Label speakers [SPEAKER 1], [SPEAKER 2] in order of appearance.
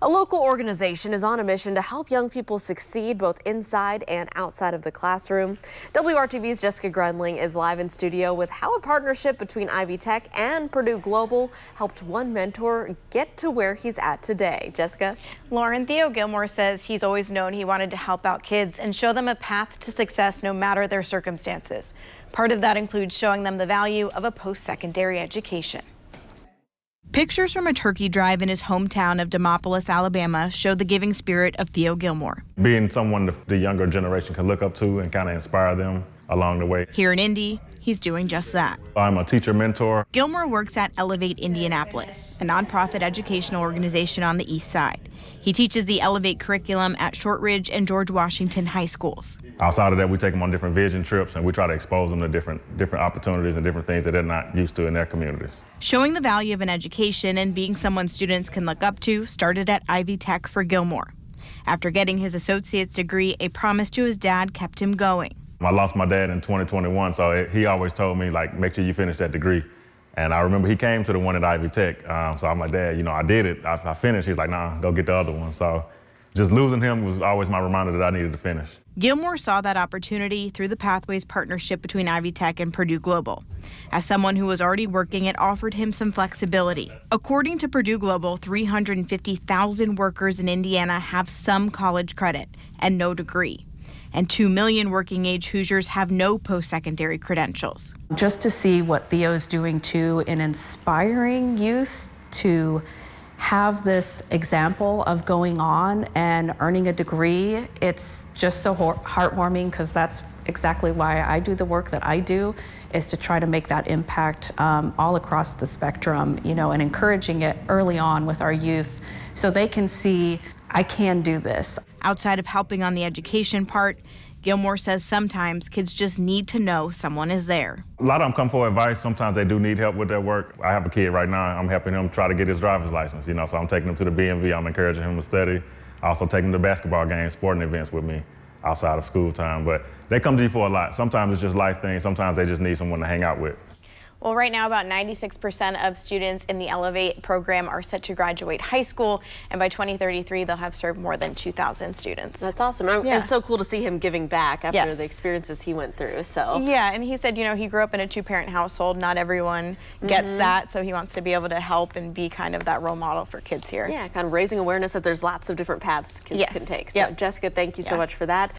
[SPEAKER 1] A local organization is on a mission to help young people succeed both inside and outside of the classroom. WRTV's Jessica Grundling is live in studio with how a partnership between Ivy Tech and Purdue Global helped one mentor get to where he's at today. Jessica?
[SPEAKER 2] Lauren, Theo Gilmore says he's always known he wanted to help out kids and show them a path to success no matter their circumstances. Part of that includes showing them the value of a post-secondary education. Pictures from a turkey drive in his hometown of Demopolis, Alabama show the giving spirit of Theo Gilmore.
[SPEAKER 3] Being someone the younger generation can look up to and kind of inspire them along the way.
[SPEAKER 2] Here in Indy, he's doing just that.
[SPEAKER 3] I'm a teacher mentor.
[SPEAKER 2] Gilmore works at Elevate Indianapolis, a nonprofit educational organization on the east side. He teaches the Elevate curriculum at Shortridge and George Washington high schools.
[SPEAKER 3] Outside of that, we take them on different vision trips and we try to expose them to different different opportunities and different things that they're not used to in their communities.
[SPEAKER 2] Showing the value of an education and being someone students can look up to started at Ivy Tech for Gilmore. After getting his associate's degree, a promise to his dad kept him going.
[SPEAKER 3] I lost my dad in 2021, so he always told me, like, make sure you finish that degree. And I remember he came to the one at Ivy Tech. Um, so I'm like, Dad, you know, I did it. I, I finished. He's like, nah, go get the other one. So just losing him was always my reminder that I needed to finish.
[SPEAKER 2] Gilmore saw that opportunity through the Pathways partnership between Ivy Tech and Purdue Global. As someone who was already working, it offered him some flexibility. According to Purdue Global, 350,000 workers in Indiana have some college credit and no degree and 2 million working age Hoosiers have no post secondary credentials.
[SPEAKER 4] Just to see what Theo's doing too in inspiring youth to have this example of going on and earning a degree, it's just so heartwarming because that's exactly why I do the work that I do is to try to make that impact um, all across the spectrum, you know, and encouraging it early on with our youth so they can see I can do this.
[SPEAKER 2] Outside of helping on the education part, Gilmore says sometimes kids just need to know someone is there.
[SPEAKER 3] A lot of them come for advice. Sometimes they do need help with their work. I have a kid right now. I'm helping him try to get his driver's license, you know, so I'm taking him to the BMV. I'm encouraging him to study. I also take him to basketball games, sporting events with me outside of school time. But they come to you for a lot. Sometimes it's just life things. Sometimes they just need someone to hang out with.
[SPEAKER 2] Well, right now, about 96% of students in the Elevate program are set to graduate high school, and by 2033, they'll have served more than 2,000 students.
[SPEAKER 1] That's awesome. Yeah. It's so cool to see him giving back after yes. the experiences he went through. So
[SPEAKER 2] Yeah, and he said, you know, he grew up in a two-parent household. Not everyone gets mm -hmm. that, so he wants to be able to help and be kind of that role model for kids here.
[SPEAKER 1] Yeah, kind of raising awareness that there's lots of different paths kids yes. can take. So, yep. Jessica, thank you yeah. so much for that.